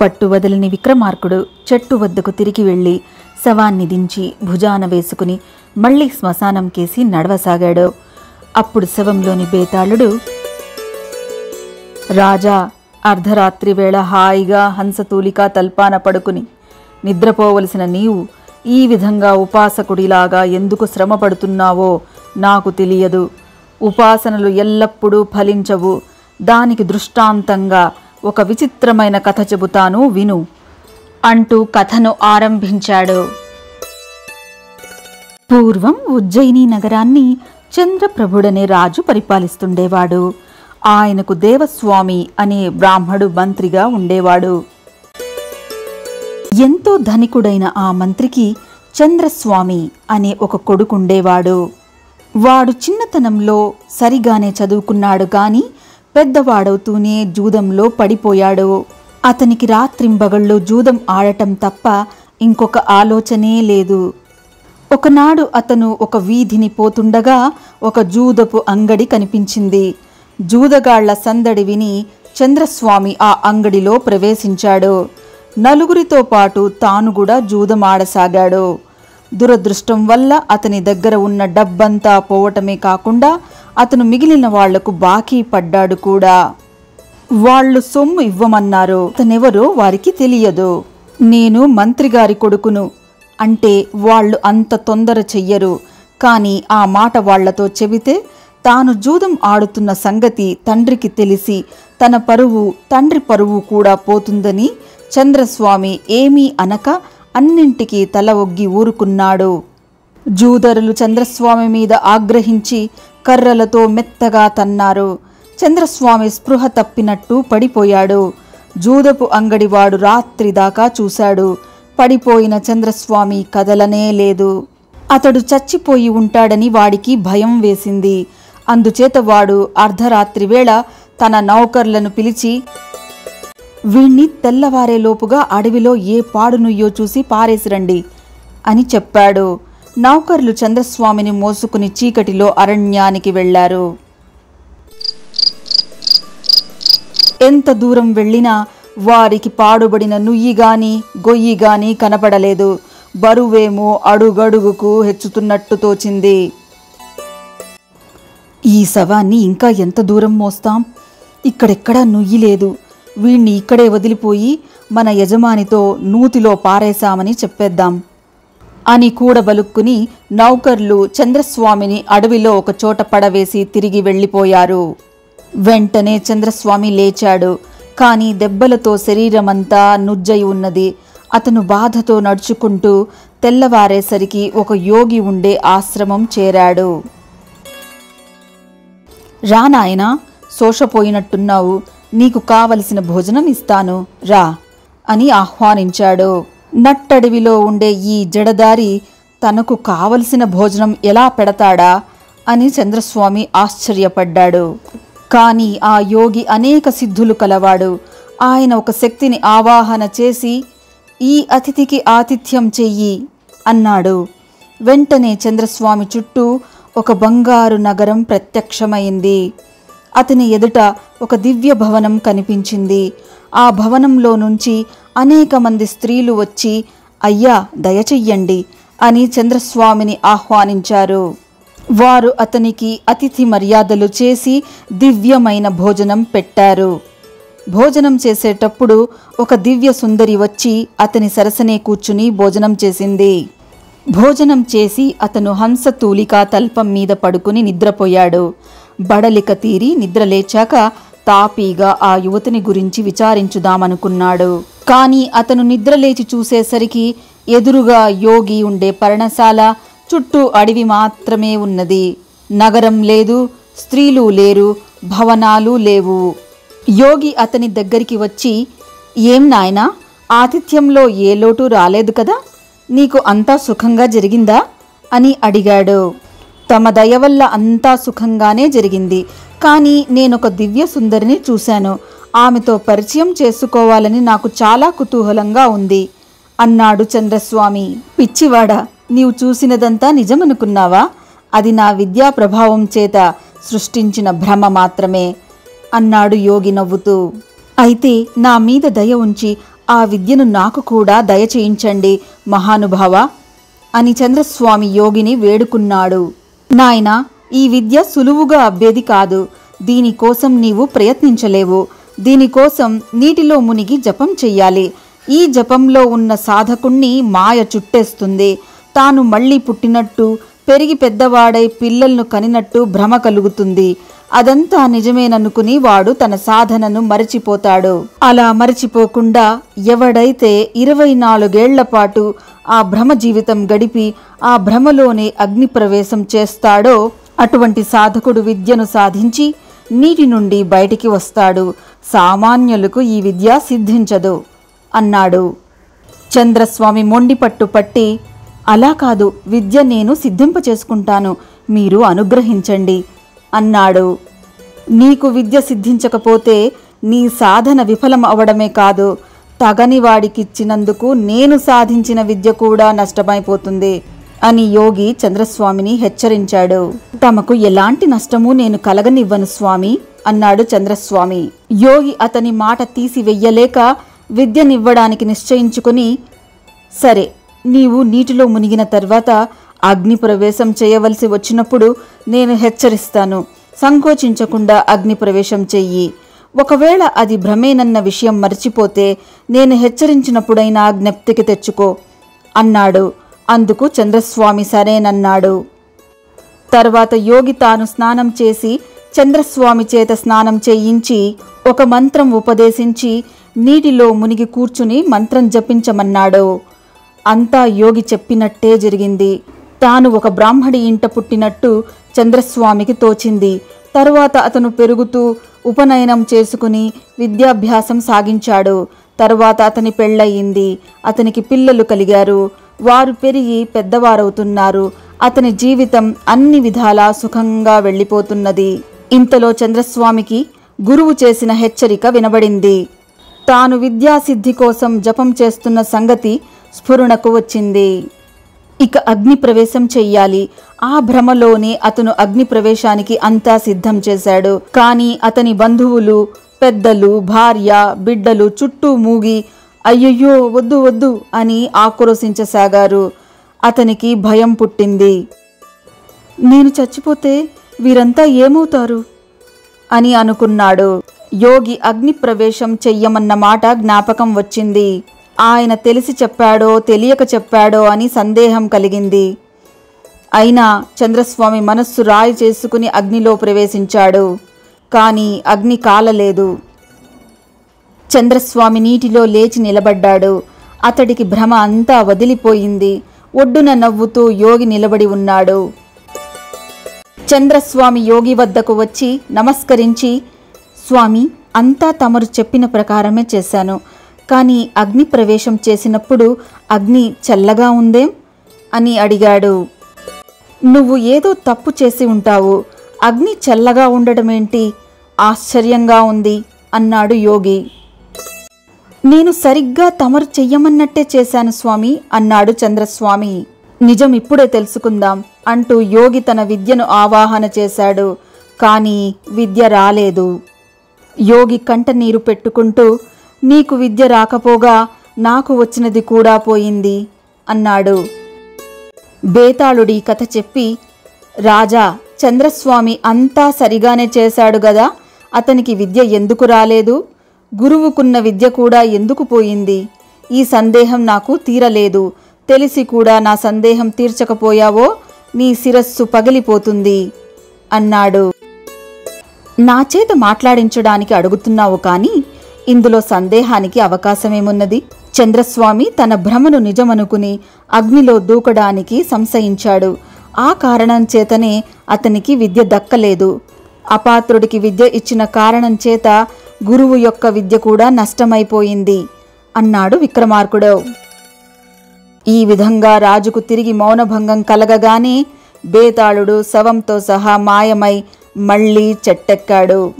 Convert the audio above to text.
పట్టు వదలని విక్రమార్కుడు చెట్టు వద్దకు తిరిగి వెళ్ళి శవాన్ని దించి భుజాన వేసుకుని మళ్ళీ శ్మశానం కేసి నడవసాగాడు. అప్పుడు శవంలోని బేతాళుడు రాజా అర్ధరాత్రి వేళ హాయిగా హంసతూలిక తల్పాన పడుకుని నిద్రపోవలసిన నీవు ఈ విధంగా ఉపాసకుడిలాగా ఎందుకు శ్రమ పడుతున్నావో నాకు తెలియదు. ఉపాసనలు ఎల్లప్పుడూ ఫలించవు. దానికి దృష్టాంతంగా ఒక విచిత్రమైన కథ చెబుతాను విను. అంటూ కథను ఆరంభించాడు. పూర్వం ఉజ్జయిని నగరాన్ని చంద్రప్రభుడనే రాజు పరిపాలిస్తుండేవాడు. ఆయనకు దేవస్వామి అనే బ్రాహ్మడు మంత్రిగా ఉండేవాడు. ఎంతో ధనికుడైన ఆ మంత్రికి చంద్రస్వామి అనే ఒక కొడుకుండేవాడు. వాడు చిన్నతనంలో సరిగానే చదువుకున్నాడు కానీ పెద్దవాడవుతూనే జూదంలో పడిపోయాడు. అతనికి రాత్రింబగళ్ళు జూదం ఆడటం తప్ప ఇంకొక ఆలోచనే లేదు. ఒకనాడు అతను ఒక వీధిని పోతుండగా ఒక జూదపు అంగడి కనిపించింది. జూదగాళ్ళ సందడి విని చంద్రస్వామి ఆ అంగడిలో ప్రవేశించాడు. నలుగురితో పాటు తాను కూడా జూదమాడసాగాడు దురదృష్టం వల్ల అతని దగ్గర ఉన్న డబ్బంతా పోవటమే కాకుండా అతను మిగిలిన వాళ్ళకు బాకీ పడ్డాడు కూడా. వాళ్ళు సొమ్ము ఇవ్వమన్నారు. అతనెవరో వారికి తెలియదు. నేను మంత్రిగారి కొడుకును. అంటే వాళ్ళు అంత తొందర చెయ్యరు. కానీ ఆ మాట వాళ్ళతో చెబితే తాను జూదం ఆడుతున్న సంగతి తండ్రికి తెలిసి తన పరువు తండ్రి పరువు కూడా పోతుందని చంద్రస్వామి ఏమీ అనక అన్నింటికీ తల ఒగ్గి ఊరుకున్నాడు. జూదరులు చంద్రస్వామి మీద ఆగ్రహించి కర్రలతో మెత్తగా తన్నారు. చంద్రస్వామి స్పృహ తప్పినట్టు పడిపోయాడు. జూదపు అంగడివాడు రాత్రి దాకా చూశాడు. పడిపోయిన చంద్రస్వామి కదలనే లేదు. అతడు చచ్చిపోయి ఉంటాడని వాడికి భయం వేసింది. అందుచేత వాడు అర్ధరాత్రి వేళ తన నౌకర్లను పిలిచి వీణ్ణి తెల్లవారేలోపుగా అడవిలో ఏ పాడునుయ్యో చూసి పారేసిరండి అని చెప్పాడు. నౌకర్లు చంద్రస్వామిని మోసుకుని చీకటిలో అరణ్యానికి వెళ్ళారు. ఎంత దూరం వెళ్ళినా వారికి పాడుబడిన నుయ్యి గాని గొయ్యి గాని కనపడలేదు. బరువేమో అడుగడుగుకు హెచ్చుతున్నట్టు తోచింది. ఈ శవాన్ని ఇంకా ఎంత దూరం మోస్తాం? ఇక్కడెక్కడా నుయ్యి లేదు. వీణ్ణి ఇక్కడే వదిలిపోయి మన యజమానితో నూతిలో పారేశామని చెప్పేద్దాం. అని కూడబలుక్కుని నౌకర్లు చంద్రస్వామిని అడవిలో ఒక చోట పడవేసి తిరిగి వెళ్ళిపోయారు. వెంటనే చంద్రస్వామి లేచాడు. కాని దెబ్బలతో శరీరమంతా నుజ్జై ఉన్నది. అతను బాధతో నడుచుకుంటూ తెల్లవారేసరికి ఒక యోగి ఉండే ఆశ్రమం చేరాడు. రా నాయనా శోషపోయినట్టున్నావు. నీకు కావలసిన భోజనం ఇస్తాను. రా అని ఆహ్వానించాడు. నట్టడవిలో ఉండే ఈ జడదారి తనకు కావలసిన భోజనం ఎలా పెడతాడా అని చంద్రస్వామి ఆశ్చర్యపడ్డాడు. కానీ ఆ యోగి అనేక సిద్ధులు కలవాడు. ఆయన ఒక శక్తిని ఆవాహన చేసి ఈ అతిథికి ఆతిథ్యం చెయ్యి అన్నాడు. వెంటనే చంద్రస్వామి చుట్టూ ఒక బంగారు నగరం ప్రత్యక్షమైంది. అతని ఎదుట ఒక దివ్య భవనం కనిపించింది. ఆ భవనంలో నుంచి అనేక మంది స్త్రీలు వచ్చి అయ్యా దయచెయ్యండి అని చంద్రస్వామిని ఆహ్వానించారు. వారు అతనికి అతిథి మర్యాదలు చేసి దివ్యమైన భోజనం పెట్టారు. భోజనం చేసేటప్పుడు ఒక దివ్య సుందరి వచ్చి అతని సరసనే కూర్చుని భోజనం చేసింది. భోజనం చేసి అతను హంస తూలికా తల్పం మీద పడుకుని నిద్రపోయాడు. బడలిక తీరి నిద్రలేచాక తాపీగా ఆ యువతిని గురించి విచారించుదామనుకున్నాడు. కానీ అతను నిద్రలేచి చూసేసరికి ఎదురుగా యోగి ఉండే పర్ణశాల చుట్టూ అడవి మాత్రమే ఉన్నది. నగరం లేదు స్త్రీలు లేరు భవనాలు లేవు. యోగి అతని దగ్గరికి వచ్చి ఏం నాయనా ఆతిథ్యంలో ఏ లోటు రాలేదు కదా? నీకు అంతా సుఖంగా జరిగిందా? అని అడిగాడు. తమ దయ వల్ల అంతా సుఖంగానే జరిగింది. కానీ నేనొక దివ్య సుందరిని చూశాను. ఆమెతో పరిచయం చేసుకోవాలని నాకు చాలా కుతూహలంగా ఉంది. అన్నాడు చంద్రస్వామి. పిచ్చివాడా నీవు చూసినదంతా నిజమనుకున్నావా? అది నా విద్యా ప్రభావం చేత సృష్టించిన భ్రమ మాత్రమే అన్నాడు యోగి నవ్వుతూ. అయితే నా మీద దయ ఉంచి ఆ విద్యను నాకు కూడా దయచేయించండి మహానుభావ అని చంద్రస్వామి యోగిని వేడుకున్నాడు. నాయనా ఈ విద్య సులువుగా అబ్బేది కాదు. దీనికోసం నీవు ప్రయత్నించలేవు. దీనికోసం నీటిలో మునిగి జపం చెయ్యాలి. ఈ జపంలో ఉన్న సాధకుణ్ణి మాయ చుట్టేస్తుంది. తాను మళ్ళీ పుట్టినట్టు పెరిగి పెద్దవాడై పిల్లలను కనినట్టు భ్రమ కలుగుతుంది. అదంతా నిజమేననుకుని వాడు తన సాధనను మరచిపోతాడు. అలా మరచిపోకుండా ఎవడైతే ఇరవై నాలుగేళ్ళ పాటు ఆ భ్రమ జీవితం గడిపి ఆ భ్రమలోనే అగ్ని ప్రవేశం చేస్తాడో అటువంటి సాధకుడు విద్యను సాధించి నీటి నుండి బయటికి వస్తాడు. సామాన్యులకు ఈ విద్య సిద్ధించదు అన్నాడు. చంద్రస్వామి మొండి పట్టు పట్టి అలా కాదు విద్య నేను సిద్ధింప చేసుకుంటాను మీరు అనుగ్రహించండి అన్నాడు. నీకు విద్య సిద్ధించకపోతే నీ సాధన విఫలం అవడమే కాదు తగని వాడికిచ్చినందుకు నేను సాధించిన విద్య కూడా నష్టమైపోతుంది. అని యోగి చంద్రస్వామిని హెచ్చరించాడు. తమకు ఎలాంటి నష్టము నేను కలగనివ్వను స్వామి అన్నాడు చంద్రస్వామి. యోగి అతని మాట తీసి వెయ్యలేక విద్యనివ్వడానికి నిశ్చయించుకుని సరే నీవు నీటిలో మునిగిన తర్వాత అగ్ని ప్రవేశం చేయవలసి వచ్చినప్పుడు నేను హెచ్చరిస్తాను. సంకోచించకుండా అగ్ని ప్రవేశం చెయ్యి. ఒకవేళ అది భ్రమేనన్న విషయం మర్చిపోతే నేను హెచ్చరించినప్పుడైనా జ్ఞప్తికి తెచ్చుకో అన్నాడు. అందుకు చంద్రస్వామి సరేనన్నాడు. తర్వాత యోగి తాను స్నానం చేసి చంద్రస్వామి చేత స్నానం చేయించి ఒక మంత్రం ఉపదేశించి నీటిలో మునిగి కూర్చుని మంత్రం జపించమన్నాడు. అంతా యోగి చెప్పినట్టే జరిగింది. తాను ఒక బ్రాహ్మడి ఇంట పుట్టినట్టు చంద్రస్వామికి తోచింది. తరువాత అతను పెరుగుతూ ఉపనయనం చేసుకుని విద్యాభ్యాసం సాగించాడు. తరువాత అతని పెళ్ళయింది. అతనికి పిల్లలు కలిగారు. వారు పెరిగి పెద్దవారవుతున్నారు. అతని జీవితం అన్ని విధాలా సుఖంగా వెళ్ళిపోతున్నది. ఇంతలో చంద్రస్వామికి గురువు చేసిన హెచ్చరిక వినబడింది. తాను విద్యాసిద్ధి కోసం జపం చేస్తున్న సంగతి స్ఫురణకు వచ్చింది. ఇక అగ్ని ప్రవేశం చెయ్యాలి. ఆ భ్రమలోనే అతను అగ్ని ప్రవేశానికి అంతా సిద్ధం చేశాడు. కానీ అతని బంధువులు పెద్దలు భార్య బిడ్డలు చుట్టూ మూగి అయ్యయ్యో వద్దు వద్దు అని ఆక్రోశించసాగారు. అతనికి భయం పుట్టింది. నేను చచ్చిపోతే వీరంతా ఏమవుతారు? అని అనుకున్నాడు. యోగి అగ్ని ప్రవేశం చెయ్యమన్న మాట జ్ఞాపకం వచ్చింది. ఆయన తెలిసి చెప్పాడో తెలియక చెప్పాడో అని సందేహం కలిగింది. అయినా చంద్రస్వామి మనస్సు రాయి చేసుకుని అగ్నిలో ప్రవేశించాడు. కానీ అగ్ని కాలలేదు. చంద్రస్వామి నీటిలో లేచి నిలబడ్డాడు. అతడికి భ్రమ అంతా వదిలిపోయింది. ఒడ్డున నవ్వుతూ యోగి నిలబడి ఉన్నాడు. చంద్రస్వామి యోగి వద్దకు వచ్చి నమస్కరించి స్వామి అంతా తమరు చెప్పిన ప్రకారమే చేశాను. కానీ అగ్ని ప్రవేశం చేసినప్పుడు అగ్ని చల్లగా ఉందేం? అని అడిగాడు. నువ్వు ఏదో తప్పు చేసి ఉంటావు. అగ్ని చల్లగా ఉండడమేంటి? ఆశ్చర్యంగా ఉంది అన్నాడు యోగి. నేను సరిగ్గా తమరు చెయ్యమన్నట్టే చేశాను స్వామి అన్నాడు చంద్రస్వామి. నిజం ఇప్పుడే తెలుసుకుందాం అంటూ యోగి తన విద్యను ఆవాహన చేశాడు. కానీ విద్య రాలేదు. యోగి కంట నీరు పెట్టుకుంటూ నీకు విద్య రాకపోగా నాకు వచ్చినది కూడా పోయింది అన్నాడు. బేతాళుడి కథ చెప్పి రాజా చంద్రస్వామి అంతా సరిగానే చేశాడు గదా అతనికి విద్య ఎందుకు రాలేదు? గురువుకున్న విద్య కూడా ఎందుకు పోయింది? ఈ సందేహం నాకు తీరలేదు. తెలిసి కూడా నా సందేహం తీర్చకపోయావో నీ శిరస్సు పగిలిపోతుంది అన్నాడు. నా చేత మాట్లాడించడానికి అడుగుతున్నావు కానీ ఇందులో సందేహానికి అవకాశమేమున్నది? చంద్రస్వామి తన భ్రమను నిజమనుకుని అగ్నిలో దూకడానికి సంశయించాడు. ఆ కారణం చేతనే అతనికి విద్య దక్కలేదు. అపాత్రుడికి విద్య ఇచ్చిన కారణం చేత గురువు యొక్క విద్య కూడా నష్టమైపోయింది అన్నాడు విక్రమార్కుడు. ఈ విధంగా రాజుకు తిరిగి మౌనభంగం కలగగానే బేతాళుడు శవంతో సహా మాయమై మళ్ళీ చెట్టెక్కాడు.